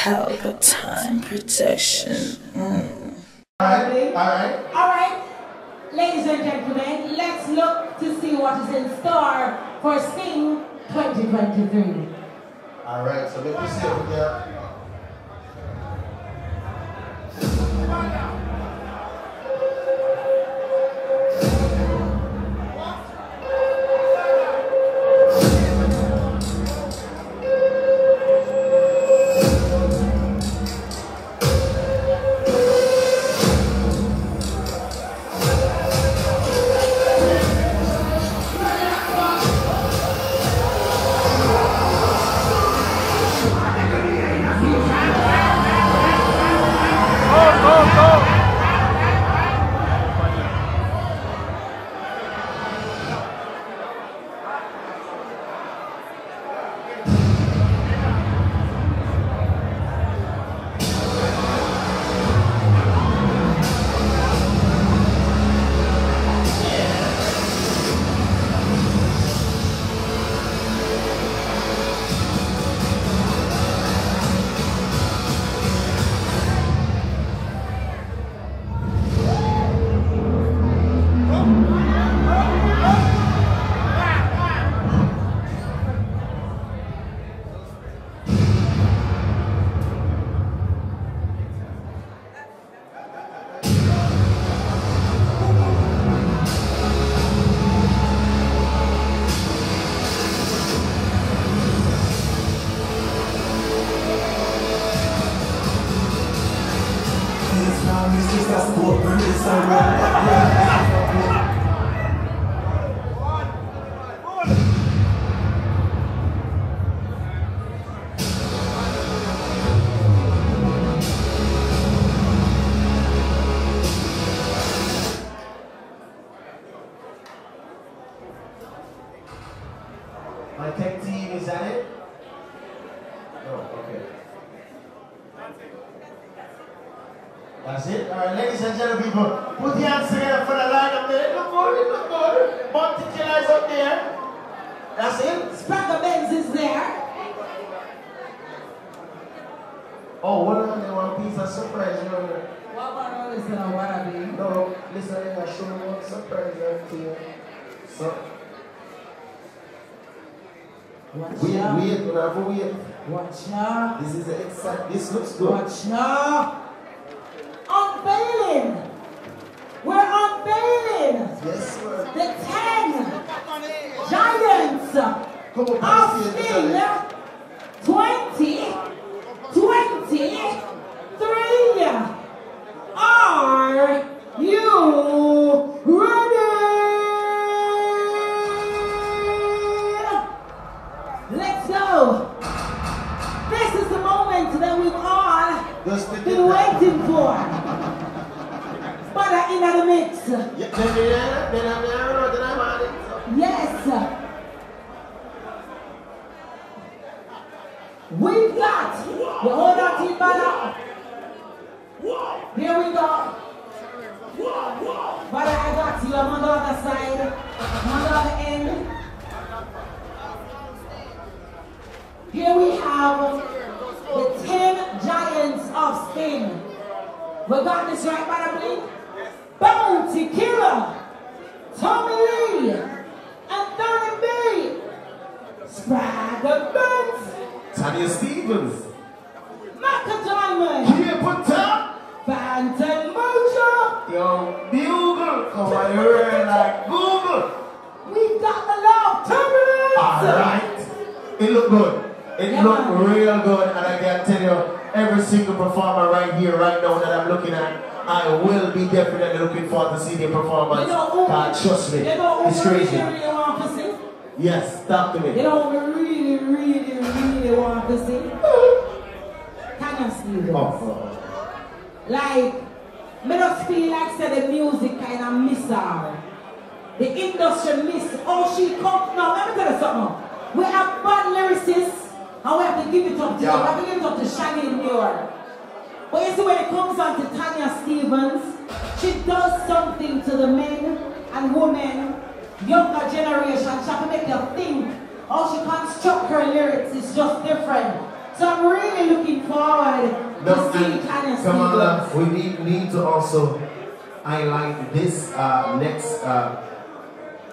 Pelpa time protection. Mm. All right, all right. All right, ladies and gentlemen, let's look to see what is in store for Sting 2023. All right, so let me see if we it's alright. Yeah. Put the hands together for the light up there. Look for it, look for it. Bounty Killer is up there. That's it. Spragga Benz is there. Oh, what are you want piece of surprise? You know? What about all this in I mean? No, listen, I'm going show you one surprise to you. So, Watch wait, out. wait, whatever, wait. Watch out. This is exact. This looks good. Watch out. the ten giants of Steel 20, 20, Yes. Yes. We've got the older team banner. Here we go. But I got you. I'm on the other side. I'm on the other end. Here we have the 10 giants of Spain. We got this right, Madam Tequila, Tommy Lee, and Donna B. Spragga Benz. Tanya Stevens. Macka Diamond. Kia Puta. Bantam Mojo. Yo, Google, Come on, you're like Google. We got the love turbulence. All right. It looked good. It yeah, looked real good. And I can tell you, every single performer right here, right now that I'm looking at, I will be definitely looking forward to see the performance. God, trust me. It's crazy. Yes, talk to me. They don't really, really, really want to see. Can I see this? Oh, like, me just feel like say the music kind of miss her. The industry miss. Oh, she come. Now, let me tell you something. We have bad lyricists, and we have to give it up to yeah. We have to give it up to Shaggy Muir. But you see, when it comes on to Tanya Stevens, she does something to the men and women, younger generation. She can make you think Oh, she construct her lyrics is just different. So I'm really looking forward no, to see Tanya Kamala, Stevens. We need, need to also highlight this uh, next. Uh,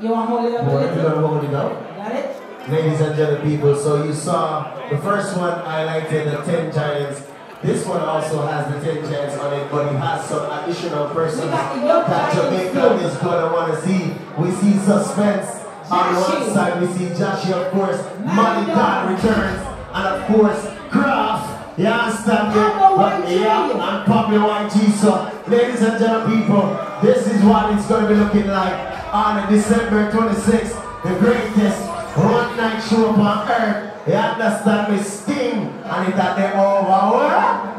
you want to hold it up? Boy, You going to hold it up. Got it? Ladies and gentlemen, people, so you saw the first one highlighted the 10 giants this one also has the 10 giants on it, but it has some additional persons that Jamaica is going to want to see. We see suspense on one side, we see Jahshii, of course, Money God returns, and of course, Craft. You understand me? But yeah, and Pablo YG. So, ladies and gentlemen, people, this is what it's going to be looking like on December 26th, the greatest one night show on earth. You understand me? Sting, and it's at the over.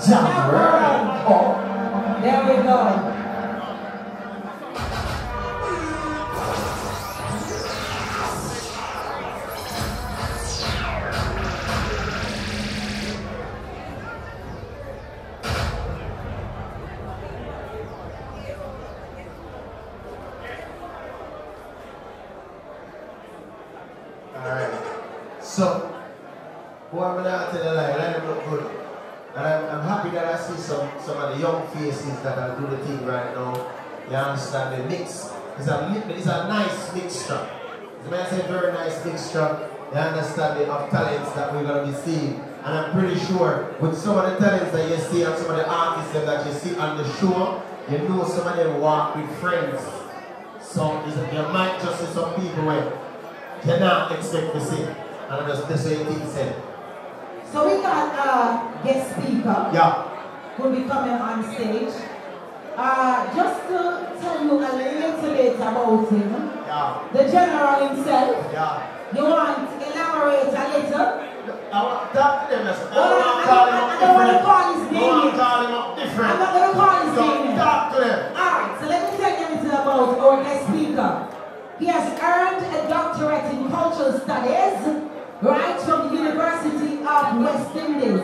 Jump, Oh. There we go. So, boy, I'm not tell you lie, them look good. And I'm, I'm happy that I see some, some of the young faces that are doing the thing right now. You understand the mix. It's a, it's a nice mixture. It's a very nice mixture. You understand the of talents that we're going to be seeing. And I'm pretty sure with some of the talents that you see and some of the artists that you see on the show, you know some of them walk with friends. So you might just see some people where you not expect to see. The same thing said. So we got a guest speaker. Yeah. Who'll be coming on stage. Uh, just to tell you a little bit about him. Yeah. The general himself. Yeah. You want to elaborate a little? I want to talk to them. I I don't want to call his name. I want to call him up different. I'm not going to call his name. Talk to them. Alright, so let me tell you a little about our guest speaker. He has earned a doctorate in cultural studies right from the University of West Indies.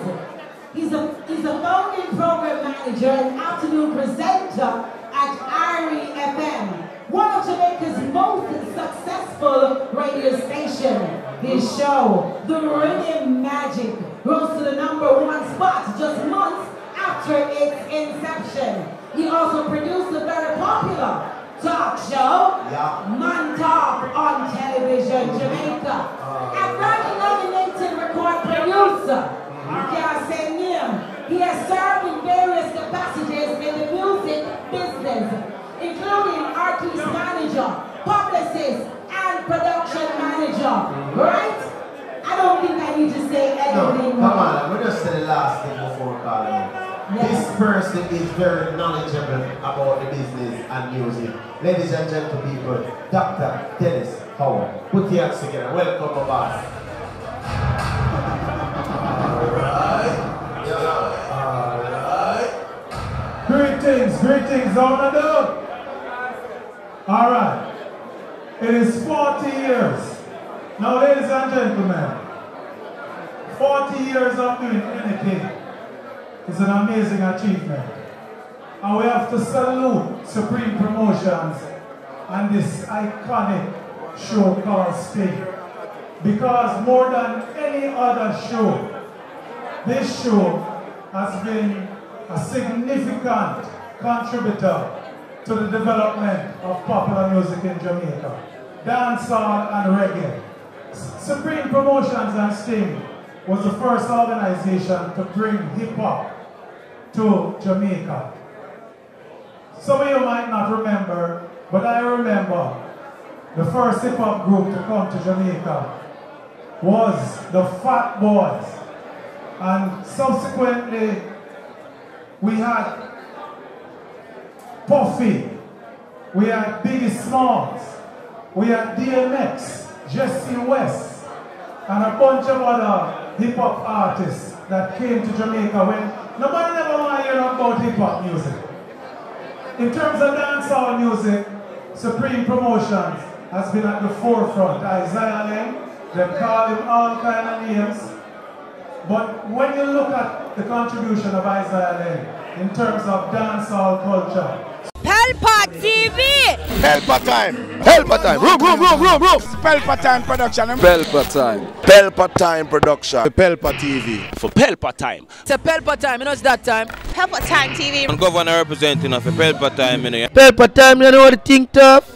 He's a, he's a founding program manager and afternoon presenter at IRIE FM, one of Jamaica's most successful radio station. His show, The Rhythm Magic, rose to the number one spot just months after its inception. He also produced a very popular talk show, yeah. Man Talk on television, Jamaica. Uh, is very knowledgeable about the business and music. Ladies and gentlemen, people, Dr. Dennis Howard. Put your hands together. Welcome my aboard. Alright. Alright. Greetings, greetings, up. Alright. It is 40 years. Now, ladies and gentlemen, 40 years of doing anything is an amazing achievement. And we have to salute Supreme Promotions and this iconic show called Sting. Because more than any other show, this show has been a significant contributor to the development of popular music in Jamaica, dancehall and reggae. Supreme Promotions and Sting was the first organization to bring hip-hop to Jamaica. Some of you might not remember, but I remember the first hip hop group to come to Jamaica was the Fat Boys. And subsequently, we had Puffy, we had Biggie Smalls, we had DMX, Jesse West, and a bunch of other hip hop artists that came to Jamaica when Nobody about hip hop music. In terms of dancehall music, Supreme Promotions has been at the forefront. Isaiah Laing, they call him all kind of names. But when you look at the contribution of Isaiah Laing in terms of dancehall culture, Pelpa TV. Pelpa time. Pelpa time. Room, room, room, room, room. Pelpa time production. Pelpa time. Pelpa time production. Pelpa TV. For Pelpa time. It's a Pelpa time, you know it's that time. Pelpa time TV. I'm governor representing of a Pelpa time, you know. Pelpa time, you know what the thing tough?